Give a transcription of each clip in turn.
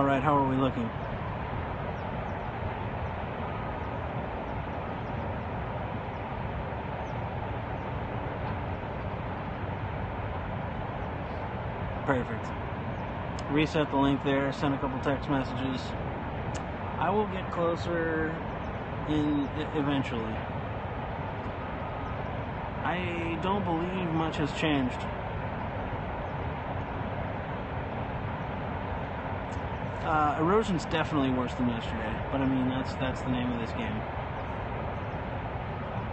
All right, how are we looking? Perfect. Reset the link there, send a couple text messages. I will get closer in eventually. I don't believe much has changed. Uh, erosion's definitely worse than yesterday, but I mean that's that's the name of this game.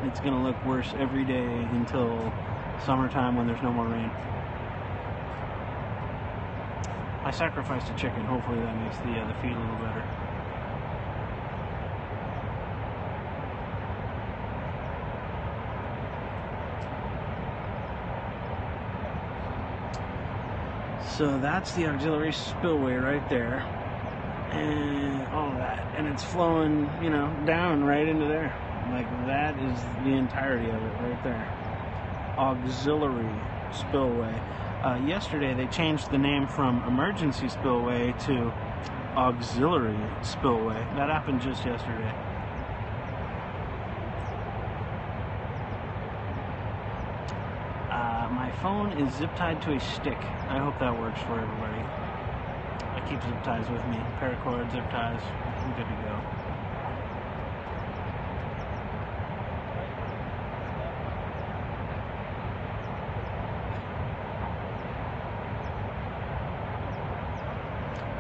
It's gonna look worse every day until summertime when there's no more rain. I sacrificed a chicken. Hopefully that makes the uh, the feed a little better. So that's the auxiliary spillway right there. And all that. And it's flowing, you know, down right into there. Like that is the entirety of it right there. Auxiliary spillway. Uh, yesterday they changed the name from emergency spillway to auxiliary spillway. That happened just yesterday. Uh, my phone is zip tied to a stick. I hope that works for everybody. Keep zip ties with me. Paracord, zip ties. I'm good to go.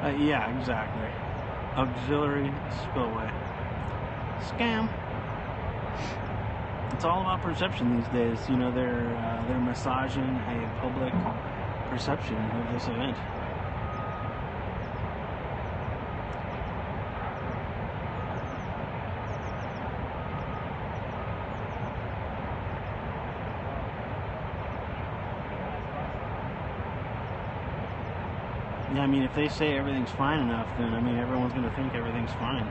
Uh, yeah, exactly. Auxiliary spillway. Scam. It's all about perception these days. You know, they're uh, they're massaging a public perception of this event. I mean, if they say everything's fine enough, then I mean, everyone's going to think everything's fine.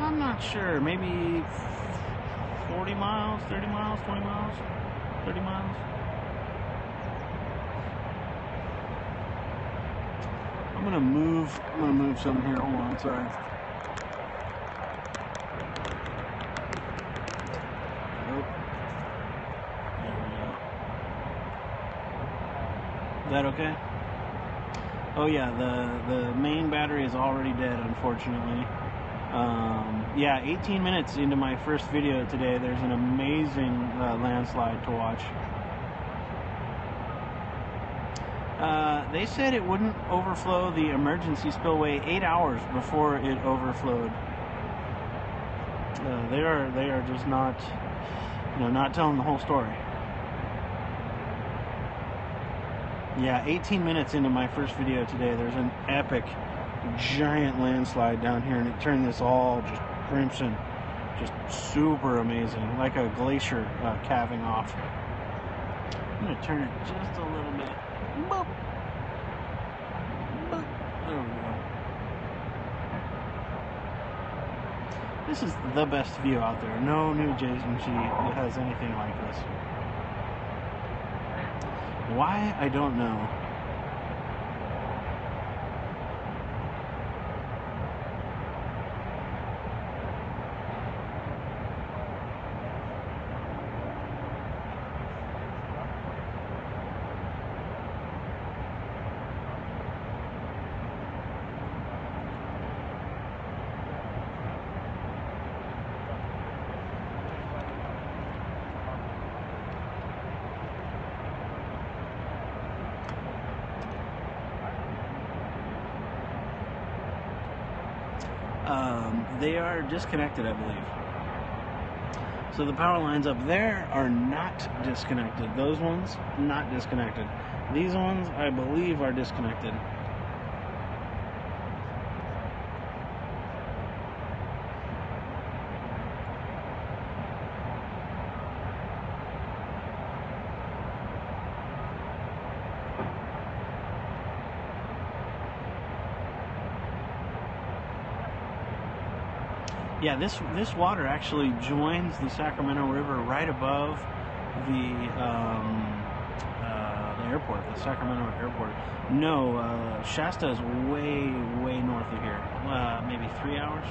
I'm not sure. Maybe 40 miles, 30 miles, 20 miles, 30 miles. I'm gonna move. I'm gonna move something here. Hold on, sorry. Is that okay? Oh yeah, the the main battery is already dead, unfortunately. Um, yeah, 18 minutes into my first video today, there's an amazing uh, landslide to watch. Uh, they said it wouldn't overflow the emergency spillway eight hours before it overflowed. Uh, they are they are just not, you know, not telling the whole story. Yeah, 18 minutes into my first video today, there's an epic, giant landslide down here, and it turned this all just crimson. Just super amazing, like a glacier uh, calving off. I'm gonna turn it just a little bit. Boop. Boop. There we go. This is the best view out there. No new Jason G has anything like this. Why? I don't know. Um, they are disconnected, I believe. So the power lines up there are not disconnected. Those ones, not disconnected. These ones, I believe, are disconnected. Yeah, this this water actually joins the Sacramento River right above the um, uh, the airport, the Sacramento airport. No, uh, Shasta is way, way north of here. Uh, maybe three hours.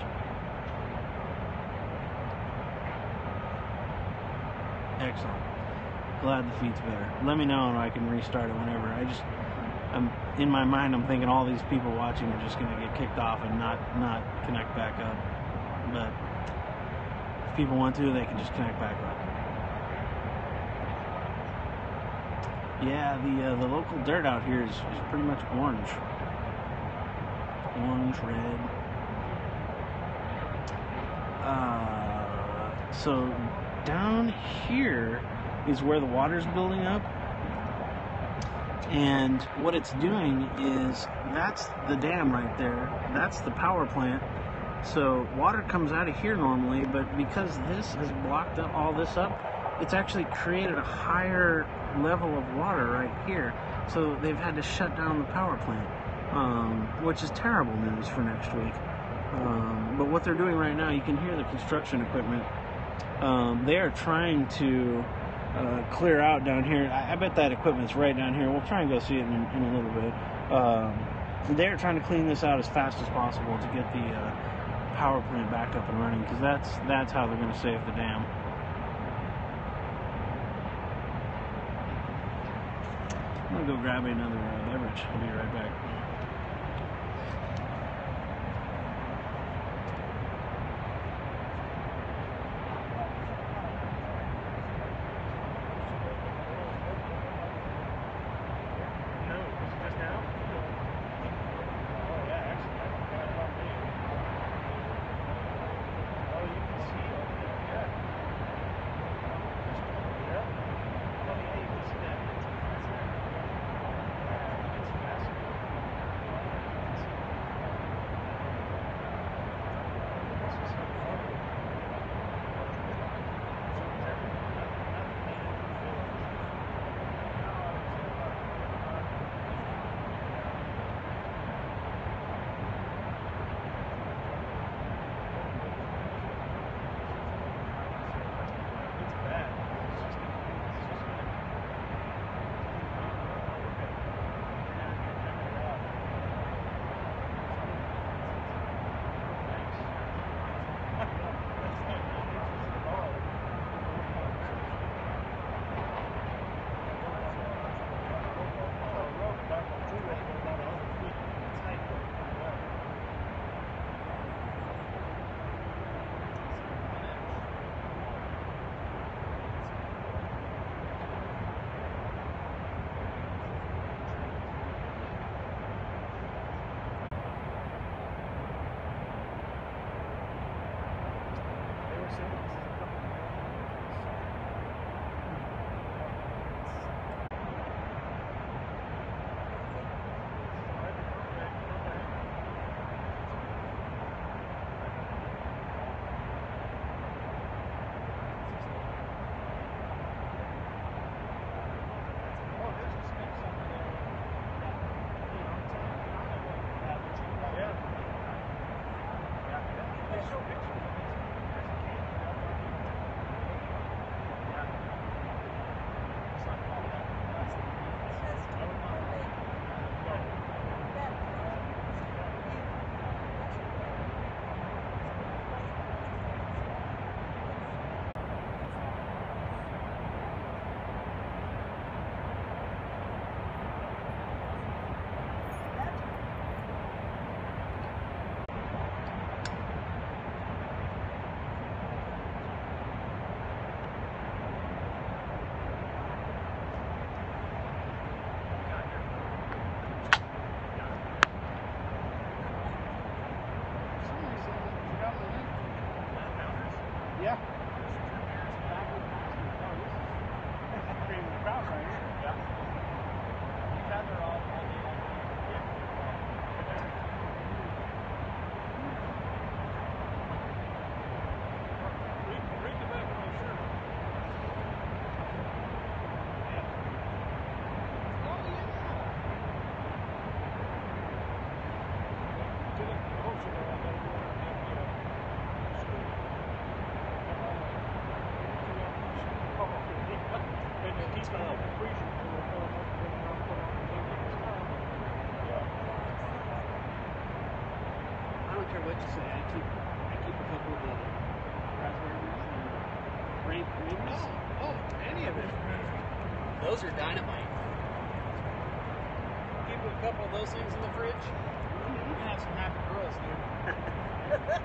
Excellent. Glad the feed's better. Let me know and I can restart it whenever. I just, I'm in my mind. I'm thinking all these people watching are just going to get kicked off and not not connect back up. But if people want to, they can just connect back up. Yeah, the uh, the local dirt out here is, is pretty much orange, orange, red. Uh, so down here is where the water's building up. And what it's doing is that's the dam right there. That's the power plant. So water comes out of here normally, but because this has blocked up all this up, it's actually created a higher level of water right here. So they've had to shut down the power plant, um, which is terrible news for next week. Um, but what they're doing right now, you can hear the construction equipment. Um, they are trying to uh, clear out down here. I, I, bet that equipment's right down here. We'll try and go see it in, in a little bit. Um, they're trying to clean this out as fast as possible to get the uh, power plant back up and running because that's that's how they're going to save the dam. I'm gonna go grab another uh, beverage. I'll be right back.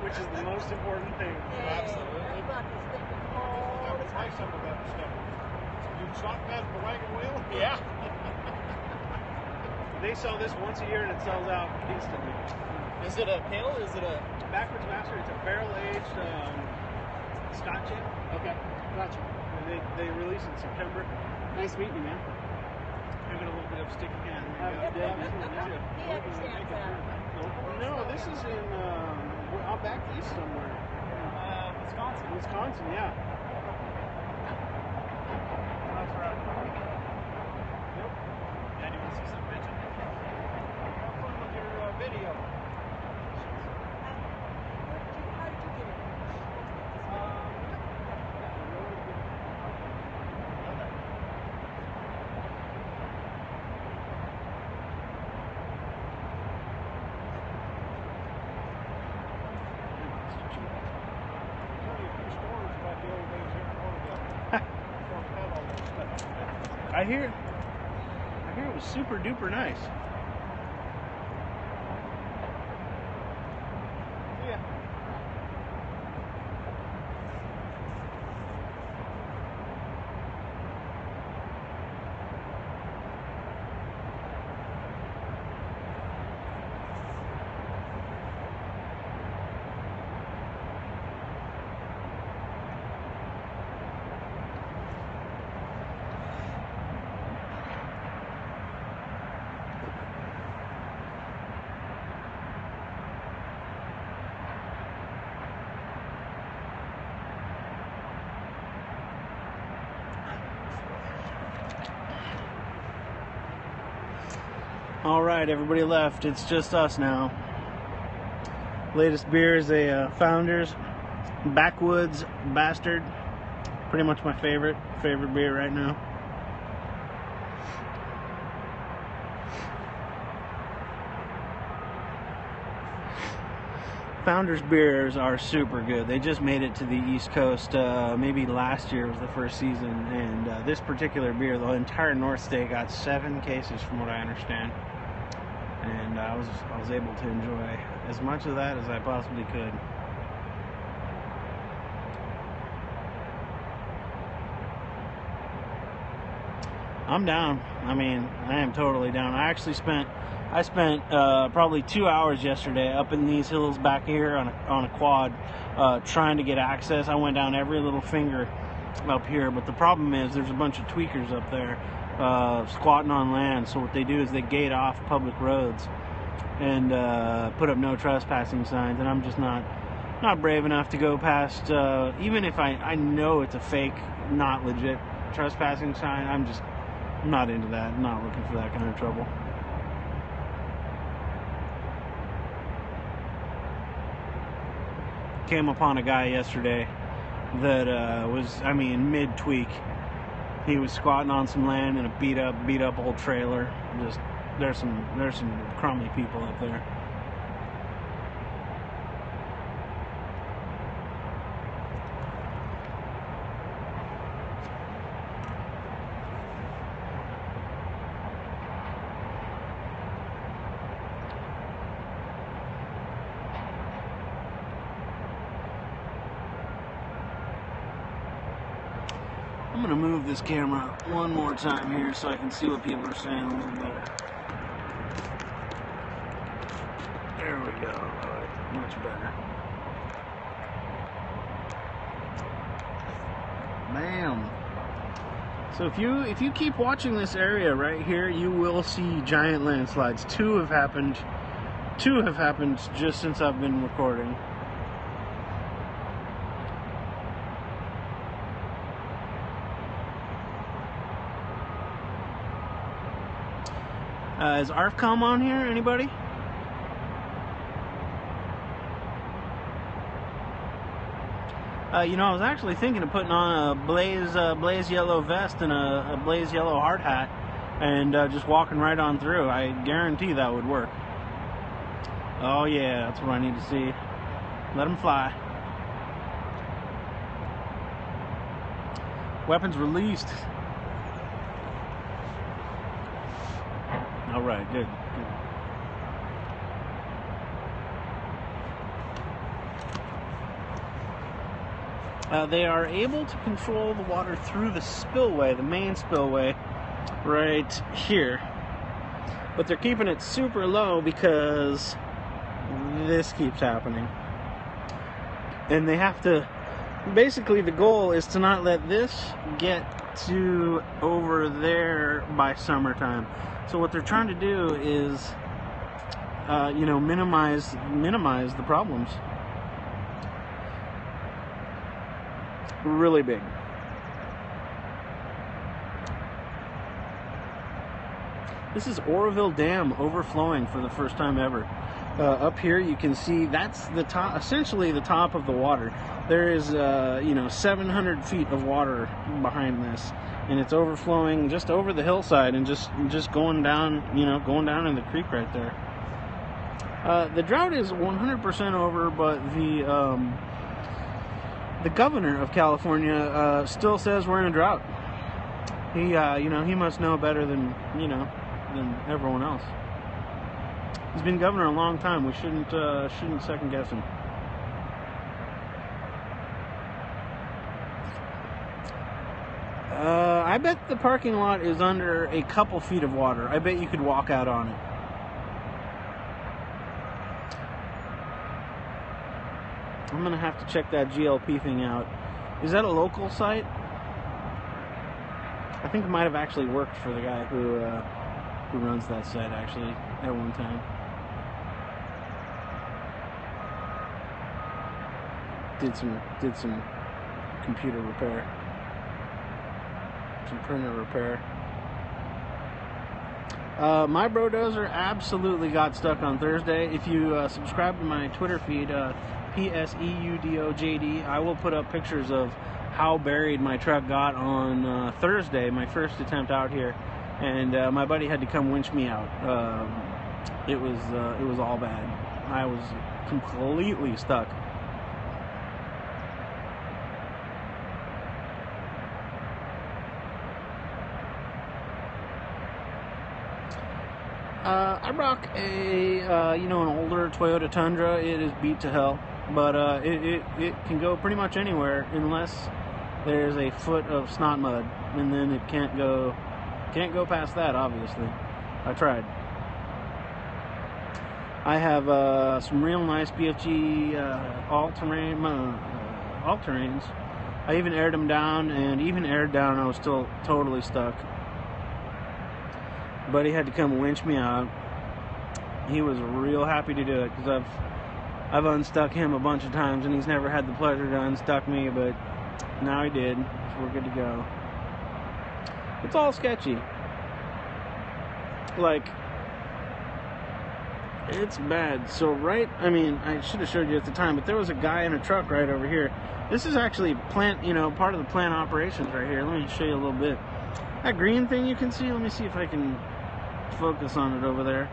Which is the most important thing. Absolutely. Everybody's thinking all the time. some of that stuff. You shot that the wagon wheel? Yeah. They sell this once a year and it sells out instantly. Is it a pale? Is it a? Backwoods Bastard, it's a barrel aged um, Scotch ale. Okay. Gotcha. And they, they release in September. Nice meeting you, man. Give it a little bit of sticky hand. Uh, There you go. He understands that. No, this is in um, we're out back east somewhere. Uh, Wisconsin. Wisconsin, yeah. That's right. Yep. Yeah, do you want to see some mention? Have fun with your uh, video. How did you get it? There's only a few stores about the old days here in Oregon. Don't have all that stuff. I hear. I hear it was super nice. Yeah. All right, everybody left. It's just us now. Latest beer is a uh, Founders Backwoods Bastard. Pretty much my favorite favorite beer right now. Founders beers are super good. They just made it to the East Coast. Uh, maybe last year was the first season, and uh, this particular beer, the entire North State got seven cases, from what I understand. And I was I was able to enjoy as much of that as I possibly could. I'm down. I mean, I am totally down. I actually spent I spent uh, probably two hours yesterday up in these hills back here on a, on a quad, uh, trying to get access. I went down every little finger up here, but the problem is there's a bunch of tweakers up there uh, squatting on land. So what they do is they gate off public roads and uh, put up no trespassing signs, and I'm just not not brave enough to go past. Uh, even if I I know it's a fake, not legit trespassing sign, I'm just not into that. Not looking for that kind of trouble. Came upon a guy yesterday that uh, was, I mean, mid tweak. He was squatting on some land in a beat up, beat up old trailer. Just there's some there's some crummy people up there. I'm gonna move this camera time here so I can see what people are saying a little better. There we go. Much better. Bam. So if you if you keep watching this area right here, you will see giant landslides. Two have happened. Two have happened just since I've been recording. Uh, is ARFCOM on here? Anybody? Uh, you know, I was actually thinking of putting on a blaze uh, blaze yellow vest and a, a blaze yellow hard hat, and uh, just walking right on through. I guarantee that would work. Oh yeah, that's what I need to see. Let them fly. Weapons released. All right, good. good. Uh, they are able to control the water through the spillway, the main spillway, right here. But they're keeping it super low because this keeps happening. And they have to basically the goal is to not let this get to over there by summertime. So what they're trying to do is uh, you know minimize minimize the problems. Really big. This is Oroville Dam overflowing for the first time ever. Uh, up here, you can see that's the top, essentially the top of the water. There is, uh, you know, 700 feet of water behind this, and it's overflowing just over the hillside and just just going down, you know, going down in the creek right there. Uh, the drought is 100% over, but the um, the governor of California uh, still says we're in a drought. He, uh, you know, he must know better than you know than everyone else. He's been governor a long time. We shouldn't uh, shouldn't second guess him. Uh, I bet the parking lot is under a couple feet of water. I bet you could walk out on it. I'm gonna have to check that GLP thing out. Is that a local site? I think it might have actually worked for the guy who uh, who runs that site actually at one time. Did some did some computer repair, some printer repair. Uh, my brodozer absolutely got stuck on Thursday. If you uh, subscribe to my Twitter feed, uh, P S E U D O J D, I will put up pictures of how buried my truck got on uh, Thursday, my first attempt out here, and uh, my buddy had to come winch me out. Um, it was uh, it was all bad. I was completely stuck. Uh, I rock a uh, you know an older Toyota Tundra. It is beat to hell, but uh, it, it it can go pretty much anywhere unless there's a foot of snot mud, and then it can't go can't go past that. Obviously, I tried. I have uh, some real nice BFG uh, all terrain uh, all terrains. I even aired them down, and even aired down, I was still totally stuck buddy had to come winch me out. He was real happy to do it because I've I've unstuck him a bunch of times and he's never had the pleasure to unstuck me, but now he did. So we're good to go. It's all sketchy. Like it's bad. So right, I mean, I should have showed you at the time, but there was a guy in a truck right over here. This is actually plant, you know, part of the plant operations right here. Let me show you a little bit. That green thing you can see, let me see if I can focus on it over there.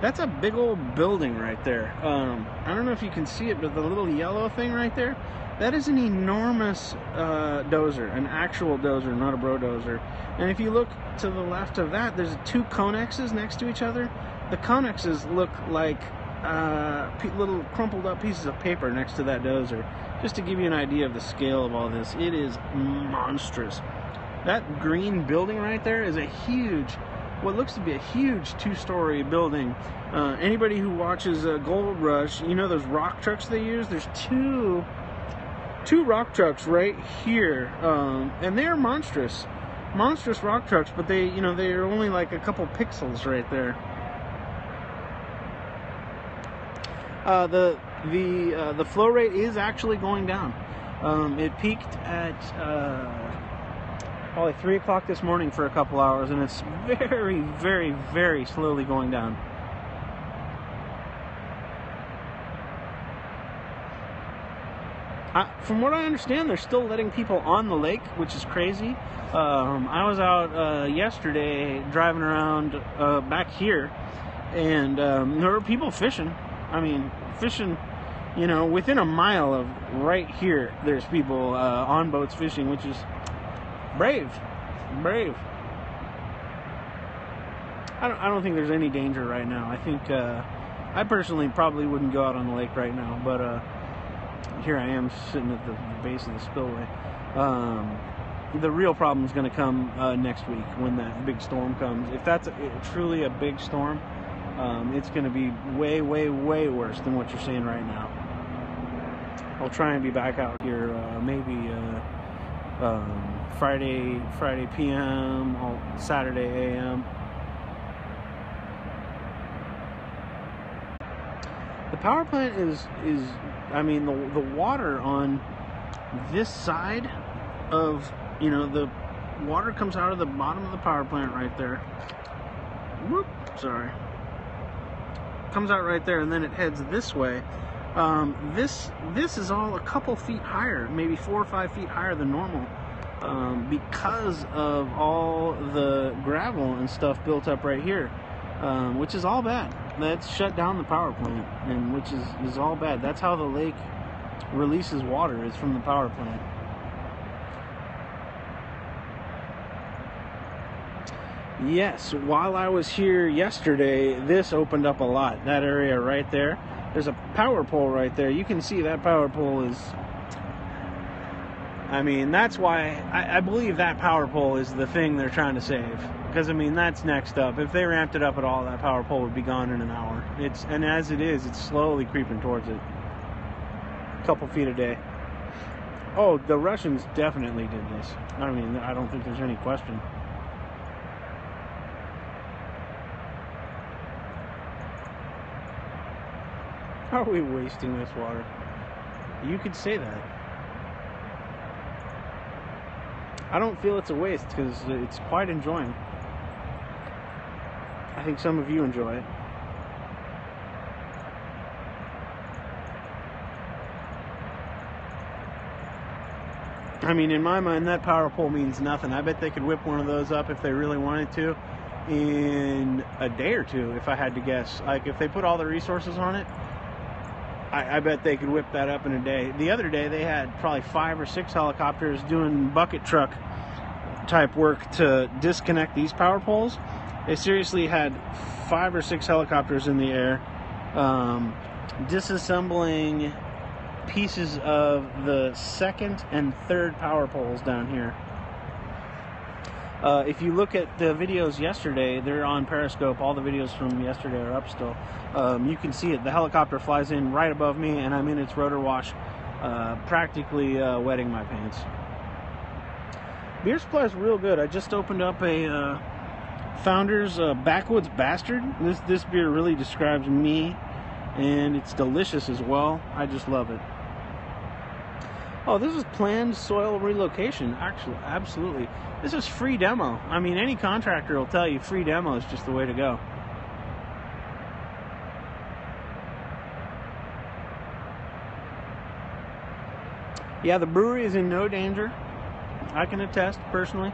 That's a big old building right there. Um, I don't know if you can see it, but the little yellow thing right there, that is an enormous uh, dozer, an actual dozer, not a bro dozer. And if you look to the left of that, there's two connexes next to each other. The connexes look like uh, little crumpled up pieces of paper next to that dozer. Just to give you an idea of the scale of all this, it is monstrous. That green building right there is a huge, what looks to be a huge two-story building. Uh, anybody who watches uh, Gold Rush, you know those rock trucks they use. There's two, two rock trucks right here, um, and they are monstrous, monstrous rock trucks. But they, you know, they are only like a couple pixels right there. Uh, the the uh, the flow rate is actually going down. Um, it peaked at uh, probably three o'clock this morning for a couple hours, and it's very, very, very slowly going down. I, from what I understand, they're still letting people on the lake, which is crazy. Um, I was out uh, yesterday driving around uh, back here, and um, there were people fishing. I mean, fishing you know, within a mile of right here, there's people uh, on boats fishing, which is brave, brave. I don't, I don't think there's any danger right now. I think uh, I personally probably wouldn't go out on the lake right now, but uh, here I am sitting at the, the base of the spillway. Um, the real problem is going to come uh, next week when that big storm comes. If that's a, truly a big storm, um, it's going to be way, way, way worse than what you're seeing right now. I'll try and be back out here uh, maybe uh, um, Friday, Friday p.m. or Saturday a.m. The power plant is is I mean the the water on this side of you know the water comes out of the bottom of the power plant right there. Whoop, sorry. Comes out right there and then it heads this way. Um, this this is all a couple feet higher, maybe four or five feet higher than normal, um, because of all the gravel and stuff built up right here, um, which is all bad. That's shut down the power plant, and which is is all bad. That's how the lake releases water is from the power plant. Yes, while I was here yesterday, this opened up a lot. That area right there. There's a power pole right there. You can see that power pole is. I mean, that's why I, I believe that power pole is the thing they're trying to save. Because I mean, that's next up. If they ramped it up at all, that power pole would be gone in an hour. It's and as it is, it's slowly creeping towards it. A couple feet a day. Oh, the Russians definitely did this. I mean, I don't think there's any question. Are we wasting this water? You could say that. I don't feel it's a waste because it's quite enjoying. I think some of you enjoy it. I mean, in my mind, that power pole means nothing. I bet they could whip one of those up if they really wanted to in a day or two, if I had to guess. Like, if they put all the resources on it, I, I, bet they could whip that up in a day. The other day, they had probably five or six helicopters doing bucket truck type work to disconnect these power poles. They seriously had five or six helicopters in the air um, disassembling pieces of the second and third power poles down here. Uh, if you look at the videos yesterday, they're on Periscope. All the videos from yesterday are up still. Um, you can see it. The helicopter flies in right above me, and I'm in its rotor wash, uh, practically uh, wetting my pants. Beer supply is real good. I just opened up a uh, Founders uh, Backwoods Bastard. This this beer really describes me, and it's delicious as well. I just love it. Oh, this is planned soil relocation. Actually, absolutely. This is free demo. I mean, any contractor will tell you free demo is just the way to go. Yeah, the brewery is in no danger. I can attest personally.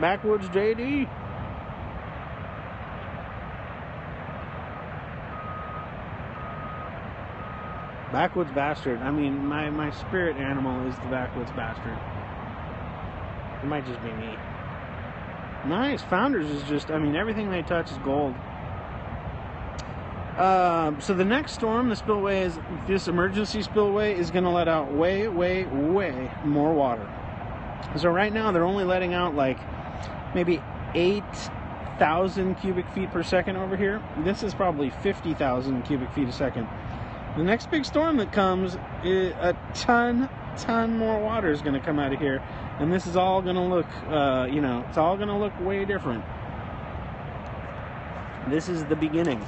Backwoods JD. Backwoods Bastard. I mean, my, my spirit animal is the Backwoods Bastard. It might just be me. Nice. Founders is just, I mean, everything they touch is gold. Uh, so the next storm, the spillway is, this emergency spillway is going to let out way, way, way more water. So right now they're only letting out like maybe 8,000 cubic feet per second over here. This is probably 50,000 cubic feet a second. The next big storm that comes, a ton, ton more water is going to come out of here, and this is all going to look, uh, you know, it's all going to look way different. This is the beginning.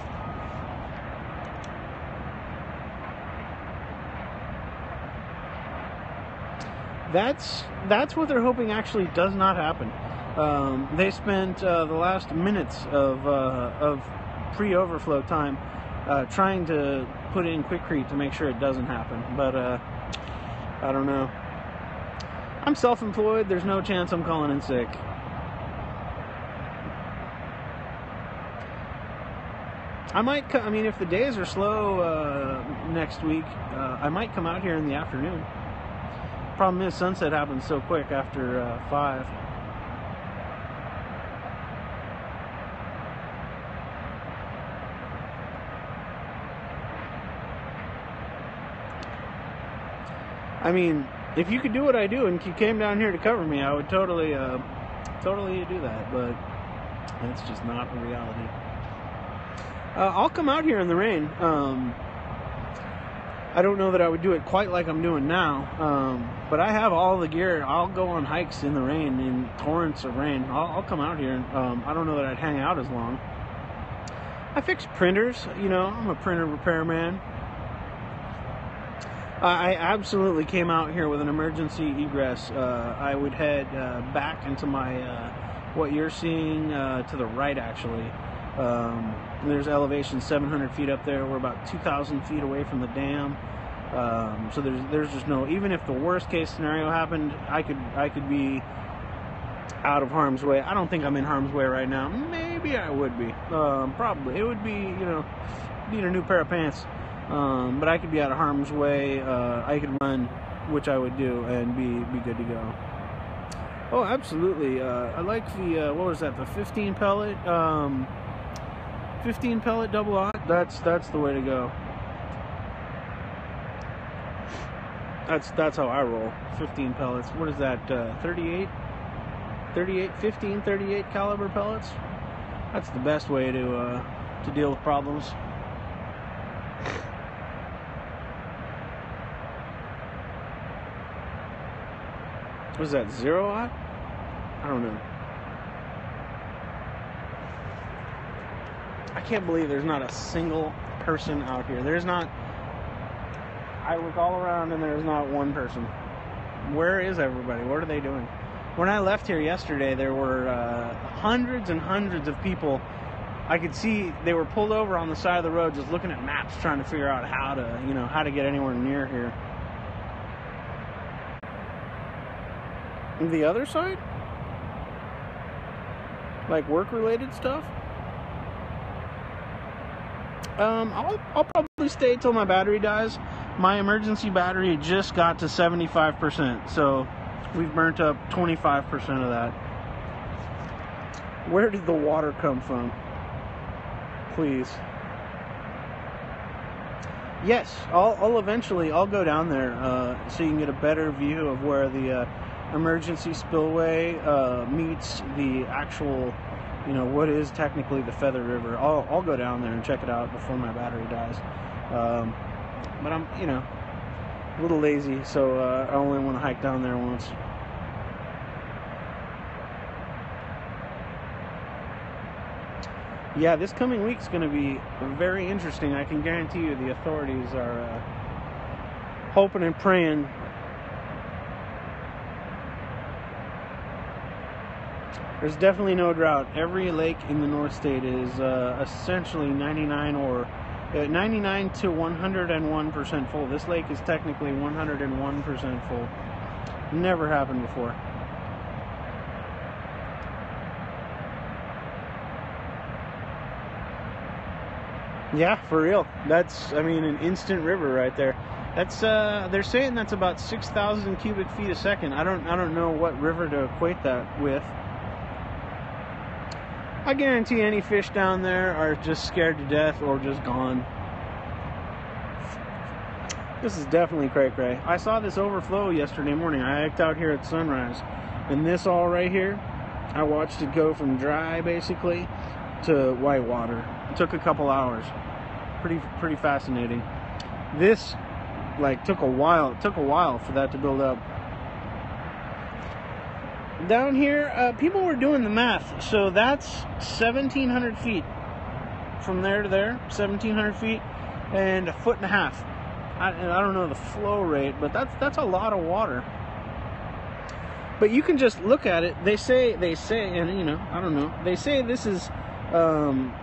That's that's what they're hoping actually does not happen. Um, they spent uh, the last minutes of uh, of pre-overflow time uh, trying to put in Quikrete to make sure it doesn't happen. But uh, I don't know. I'm self-employed. There's no chance I'm calling in sick. I might. I mean, if the days are slow uh, next week, uh, I might come out here in the afternoon. Problem is, sunset happens so quick after uh, five. I mean, if you could do what I do and you came down here to cover me, I would totally, uh, totally do that. But that's just not the reality. Uh, I'll come out here in the rain. Um, I don't know that I would do it quite like I'm doing now, um, but I have all the gear. I'll go on hikes in the rain, in torrents of rain. I'll, I'll come out here. Um, I don't know that I'd hang out as long. I fix printers. You know, I'm a printer repairman. I absolutely came out here with an emergency egress. Uh, I would head uh, back into my uh, what you're seeing uh, to the right, actually. Um, there's elevation 700 feet up there. We're about 2,000 feet away from the dam. Um, so there's there's just no. Even if the worst case scenario happened, I could I could be out of harm's way. I don't think I'm in harm's way right now. Maybe I would be. Um, probably it would be you know need a new pair of pants. Um, but I could be out of harm's way. Uh, I could run, which I would do, and be be good to go. Oh, absolutely. Uh, I like the uh, what was that? The 15 pellet, um, 15 pellet double aught. That's that's the way to go. That's that's how I roll. 15 pellets. What is that? Uh, 38, 38, 15, 38 caliber pellets. That's the best way to uh, to deal with problems. Was that zero aught? I don't know. I can't believe there's not a single person out here. There's not. I look all around and there's not one person. Where is everybody? What are they doing? When I left here yesterday, there were uh, hundreds and hundreds of people. I could see they were pulled over on the side of the road, just looking at maps, trying to figure out how to, you know, how to get anywhere near here. The other side? Like work related stuff? Um, I'll, I'll probably stay till my battery dies. My emergency battery just got to 75%, so we've burnt up 25% of that. Where did the water come from? Please. Yes, I'll, I'll eventually I'll go down there uh, so you can get a better view of where the uh, emergency spillway uh, meets the actual, you know, what is technically the Feather River. I'll, I'll go down there and check it out before my battery dies. Um, but I'm, you know, a little lazy, so uh, I only want to hike down there once. Yeah, this coming week's going to be very interesting. I can guarantee you the authorities are uh, hoping and praying There's definitely no drought. Every lake in the North State is uh, essentially 99 or uh, 99 to 101% full. This lake is technically 101% full. Never happened before. Yeah, for real. That's, I mean, an instant river right there. That's, uh, they're saying that's about 6,000 cubic feet a second. I don't, I don't know what river to equate that with. I guarantee any fish down there are just scared to death or just gone. This is definitely cray cray. I saw this overflow yesterday morning. I hiked out here at sunrise, and this all right here, I watched it go from dry basically to white water. It took a couple hours. Pretty pretty fascinating. This like took a while. It took a while for that to build up down here, uh, people were doing the math. So that's 1,700 feet from there to there, 1,700 feet, and a foot and a half. I, I don't know the flow rate, but that's that's a lot of water. But you can just look at it. They say they say, and you know, I don't know. They say this is um,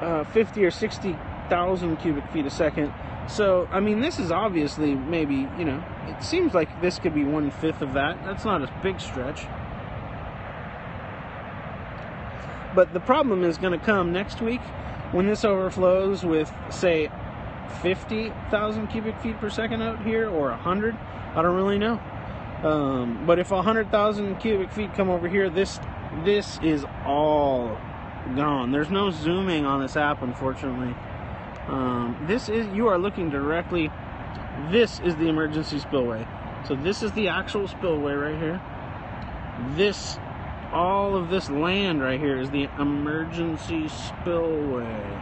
uh, 50 or 60 thousand cubic feet a second. So, I mean, this is obviously maybe, you know, it seems like this could be one fifth of that. That's not a big stretch. But the problem is going to come next week when this overflows with, say, 50,000 cubic feet per second out here or 100, I don't really know. Um, but if 100,000 cubic feet come over here, this this is all gone. There's no zooming on this app, unfortunately. Um, this is you are looking directly. This is the emergency spillway. So this is the actual spillway right here. This, all of this land right here is the emergency spillway.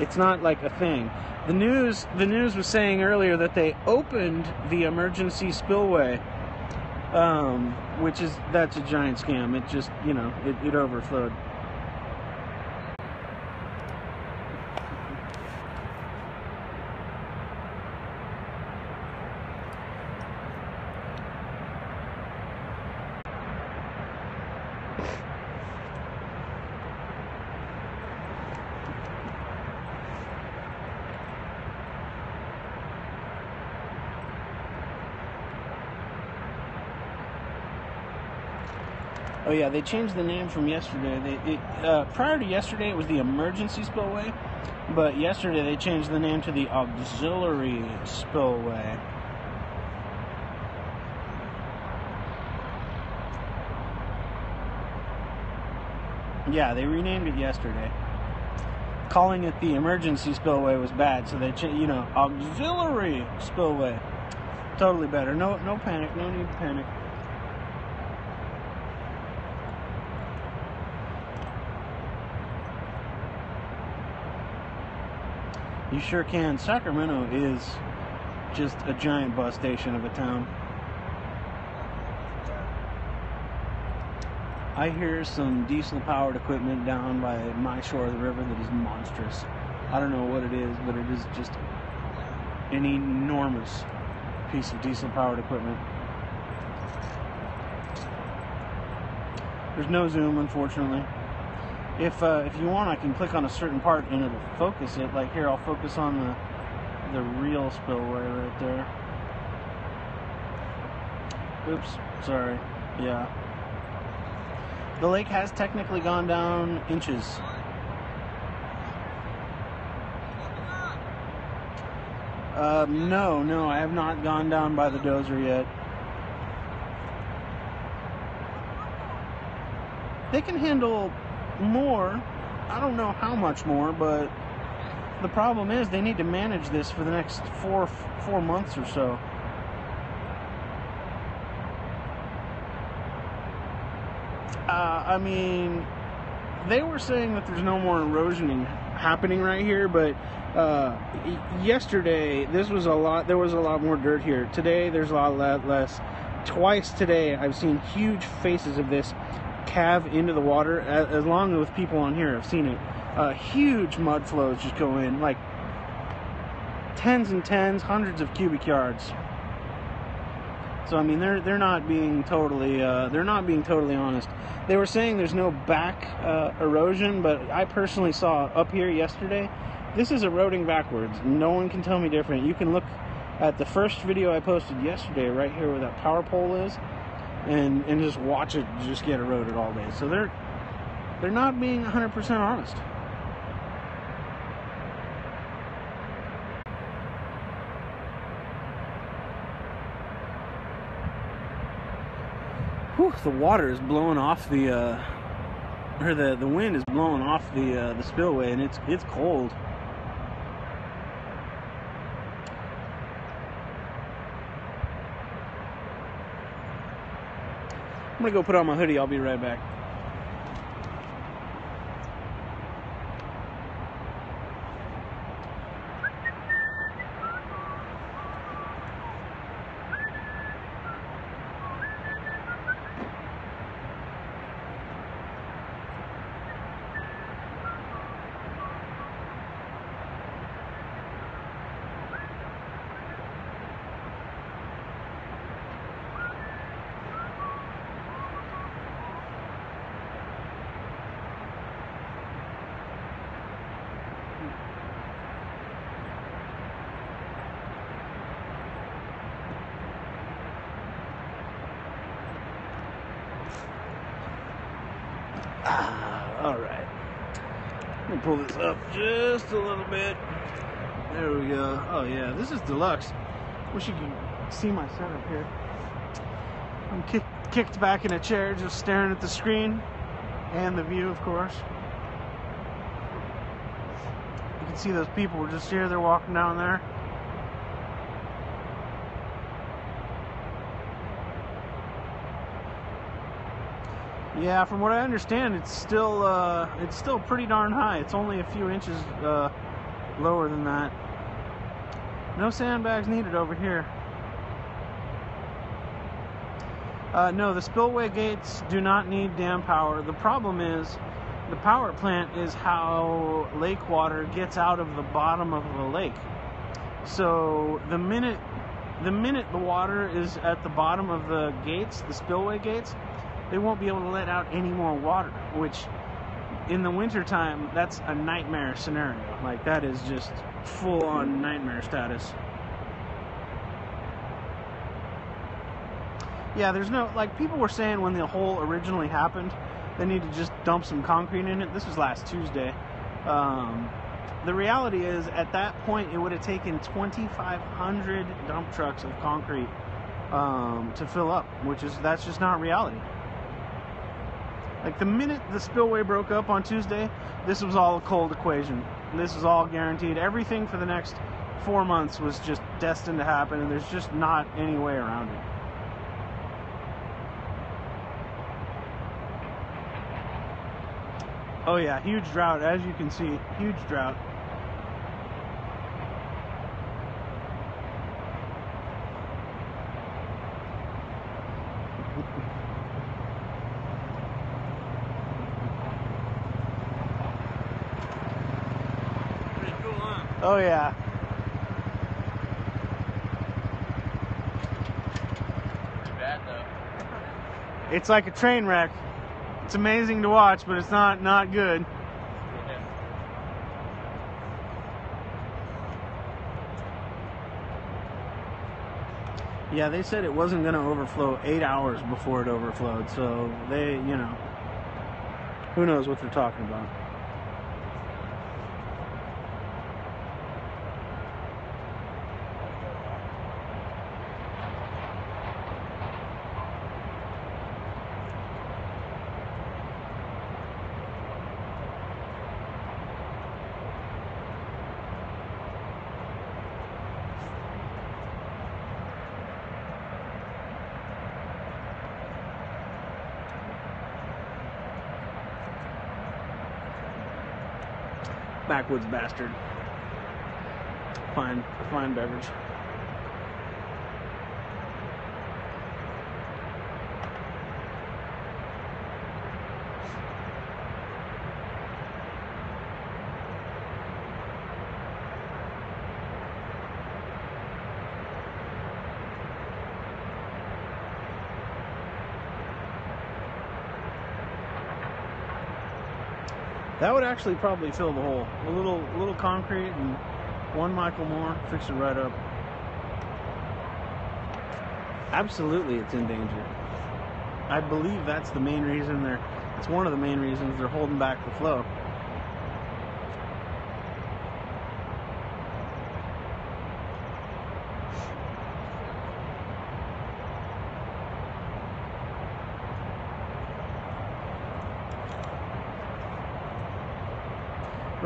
It's not like a thing. The news, the news was saying earlier that they opened the emergency spillway, um, which is that's a giant scam. It just, you know, it, it overflowed. Oh yeah, they changed the name from yesterday. They it, uh, prior to yesterday, it was the emergency spillway, but yesterday they changed the name to the auxiliary spillway. Yeah, they renamed it yesterday. Calling it the emergency spillway was bad, so they, cha- you know, auxiliary spillway. Totally better. No, no panic. No need to panic. You sure can. Sacramento is just a giant bus station of a town. I hear some diesel powered equipment down by my shore of the river that is monstrous. I don't know what it is, but it is just an enormous piece of diesel powered equipment. There's no zoom, unfortunately. If uh, if you want, I can click on a certain part and it'll focus it. Like here, I'll focus on the the real spillway right there. Oops, sorry. Yeah. The lake has technically gone down inches. Uh, no, no, I have not gone down by the dozer yet. They can handle more. I don't know how much more, but the problem is they need to manage this for the next four four months or so. Uh, I mean, they were saying that there's no more erosioning happening right here, but uh, yesterday this was a lot. There was a lot more dirt here. Today there's a lot less. Twice today I've seen huge faces of this calve into the water. As, as long as people on here have seen it, uh, huge mud flows just go in like tens and tens, hundreds of cubic yards. So I mean, they're they're not being totally uh, they're not being totally honest. They were saying there's no back uh, erosion, but I personally saw up here yesterday. This is eroding backwards. No one can tell me different. You can look at the first video I posted yesterday, right here where that power pole is, and and just watch it just get eroded all day. So they're they're not being 100% honest. Whew, the water is blowing off the, uh, or the the wind is blowing off the uh, the spillway, and it's it's cold. I'm gonna go put on my hoodie. I'll be right back. Ah, all right. Let me pull this up just a little bit. There we go. Oh yeah, this is deluxe. Wish you could see my setup here. I'm kick, kicked back in a chair, just staring at the screen and the view, of course. You can see those people were just here. They're walking down there. Yeah, from what I understand, it's still uh, it's still pretty darn high. It's only a few inches uh, lower than that. No sandbags needed over here. Uh, no, the spillway gates do not need dam power. The problem is the power plant is how lake water gets out of the bottom of the lake. So the minute the minute the water is at the bottom of the gates, the spillway gates, they won't be able to let out any more water, which in the wintertime, that's a nightmare scenario. Like, that is just full on nightmare status. Yeah, there's no, like, people were saying when the hole originally happened, they need to just dump some concrete in it. This was last Tuesday. Um, the reality is, at that point, it would have taken 2,500 dump trucks of concrete um, to fill up, which is, that's just not reality. Like the minute the spillway broke up on Tuesday, this was all a cold equation. This was all guaranteed. Everything for the next four months was just destined to happen, and there's just not any way around it. Oh yeah, huge drought. As you can see, huge drought. Pretty cool, huh? Oh yeah. Too bad though. It's like a train wreck. It's amazing to watch, but it's not not good. Yeah, they said it wasn't going to overflow eight hours before it overflowed, so they, you know, who knows what they're talking about. Backwoods bastard. Fine, fine beverage. That would actually probably fill the hole. A little, little concrete and one Michael Moore, fix it right up. Absolutely, it's in danger. I believe that's the main reason they're. It's one of the main reasons they're holding back the flow.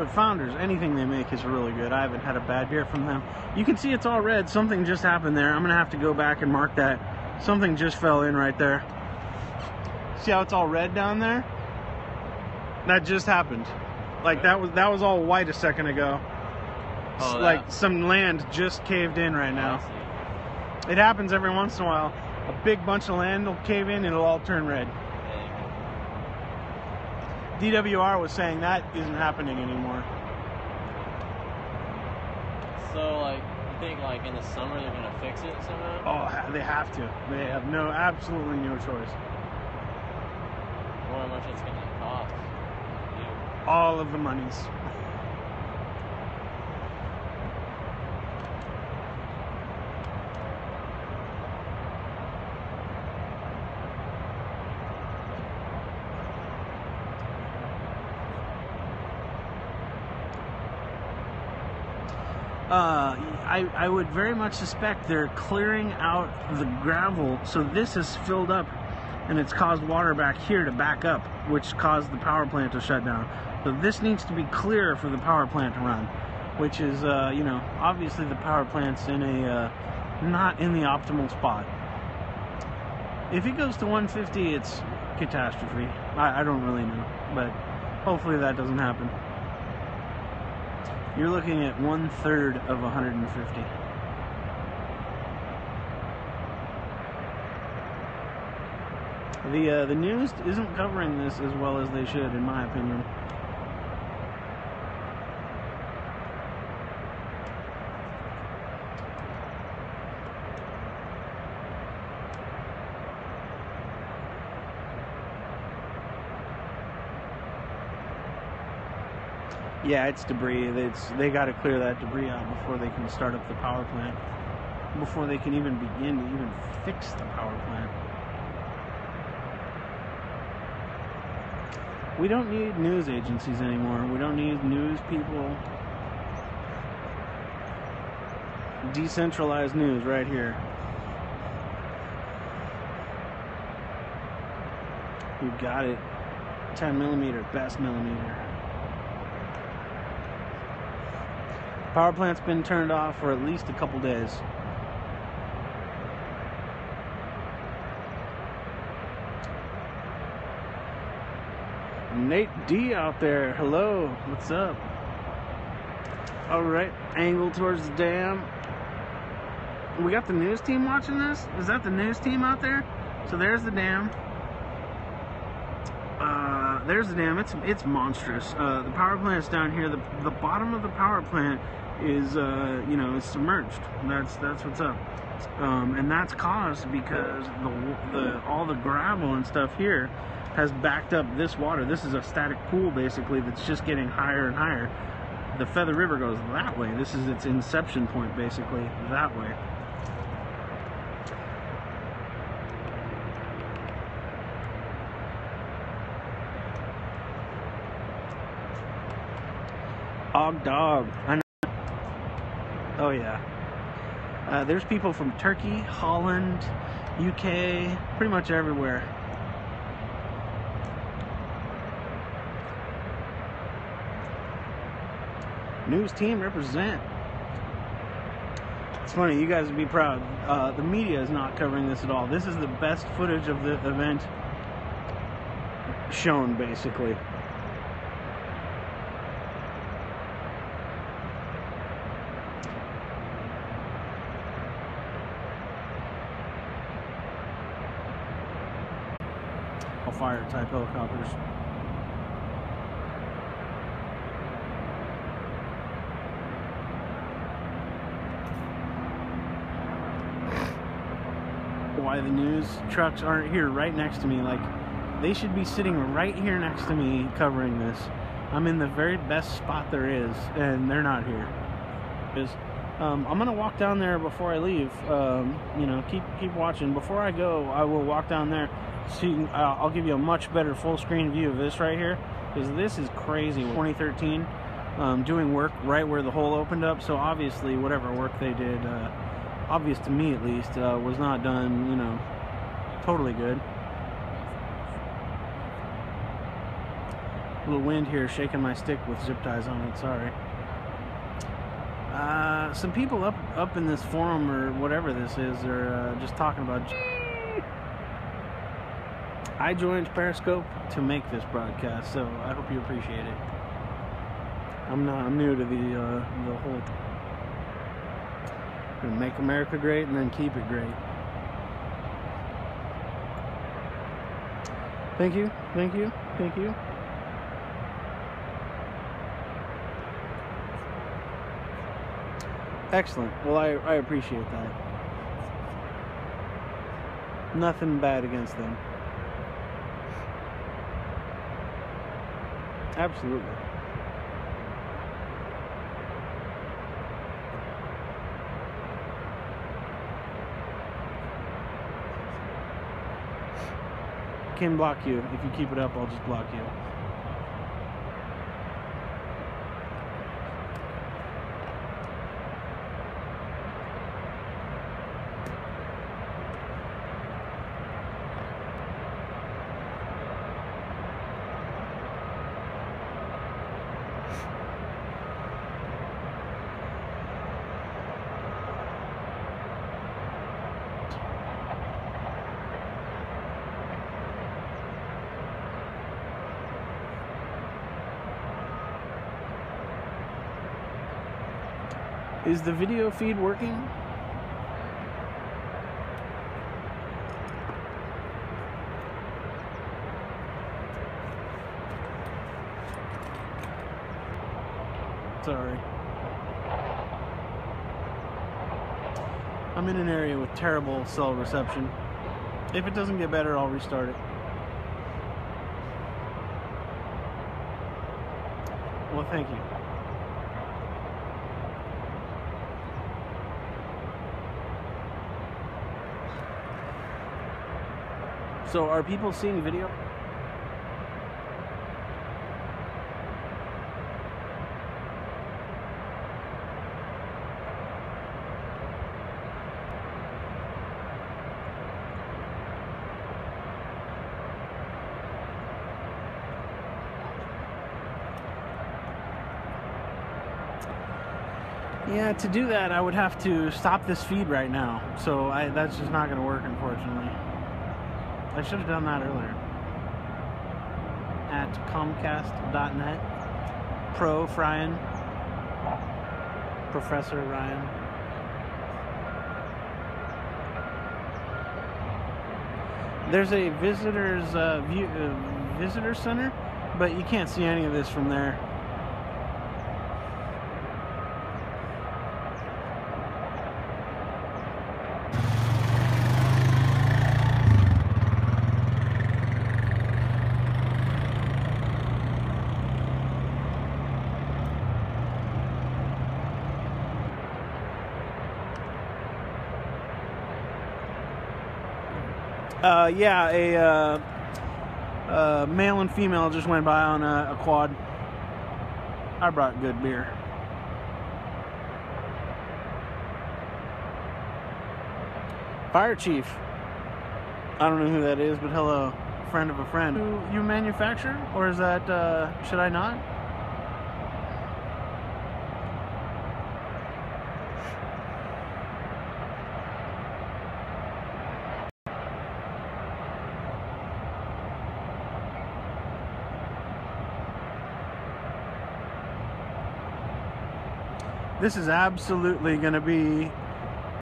But Founders, anything they make is really good. I haven't had a bad beer from them. You can see it's all red. Something just happened there. I'm gonna have to go back and mark that. Something just fell in right there. See how it's all red down there? That just happened. Like that was that was all white a second ago. Oh, like some land just caved in right now. It happens every once in a while. A big bunch of land will cave in and it'll all turn red. DWR was saying that isn't happening anymore. So, like, you think, like, in the summer they're gonna fix it somehow? Oh, they have to. They have no, absolutely no choice. Wonder how much it's gonna cost. All of the monies. uh, I, I would very much suspect they're clearing out the gravel. So this has filled up and it's caused water back here to back up, which caused the power plant to shut down. So this needs to be clear for the power plant to run, which is, uh, you know, obviously the power plant's in a, uh, not in the optimal spot. If it goes to 150, it's catastrophe. I, I don't really know, but hopefully that doesn't happen. You're looking at one third of 150. The uh, the news isn't covering this as well as they should, in my opinion. Yeah, it's debris. It's they got to clear that debris out before they can start up the power plant. Before they can even begin to even fix the power plant. We don't need news agencies anymore. We don't need news people. Decentralized news right here. You got it. 10 millimeter, best millimeter. Power plant's been turned off for at least a couple days. Nate D out there. Hello. What's up? All right. Angle towards the dam. We got the news team watching this. Is that the news team out there? So there's the dam. There's the dam. It's it's monstrous. Uh, the power plant's down here. The the bottom of the power plant is uh, you know is submerged. That's that's what's up. Um, and that's caused because the the all the gravel and stuff here has backed up this water. This is a static pool basically that's just getting higher and higher. The Feather River goes that way. This is its inception point basically that way. Og dog. I know. Oh yeah. Uh, there's people from Turkey, Holland, UK, pretty much everywhere. News team represent. It's funny, you guys would be proud. Uh, the media is not covering this at all. This is the best footage of the event shown, basically. Helicopters. why the news trucks aren't here right next to me. Like, they should be sitting right here next to me covering this. I'm in the very best spot there is, and they're not here. Um, I'm gonna walk down there before I leave. Um, you know, keep keep watching. Before I go, I will walk down there. See, uh, I'll give you a much better full screen view of this right here, because this is crazy. 2013, um, doing work right where the hole opened up. So obviously, whatever work they did. Uh, obvious to me at least, uh, was not done, you know, totally good. A little wind here shaking my stick with zip ties on it, sorry. Uh, some people up up in this forum or whatever this is are uh, just talking about. I joined Periscope to make this broadcast, so I hope you appreciate it. I'm not. I'm new to the uh, the whole and make America great and then keep it great. Thank you, thank you, thank you. Excellent. Well, I, I appreciate that. Nothing bad against them. Absolutely. can block you. If you keep it up, I'll just block you. Is the video feed working? Sorry. I'm in an area with terrible cell reception. If it doesn't get better, I'll restart it. Well, thank you. So, are people seeing video? Yeah, to do that, I would have to stop this feed right now. So I, that's just not going to work, unfortunately. I should have done that earlier. At Comcast.net. Pro Ryan. Professor Ryan. There's a visitors uh, view, uh, visitor center, but you can't see any of this from there. Uh, yeah, a uh, uh, male and female just went by on a, a quad. I brought good beer. Fire chief. I don't know who that is, but hello, friend of a friend. You, you manufacture, or is that? Uh, should I not? This is absolutely going to be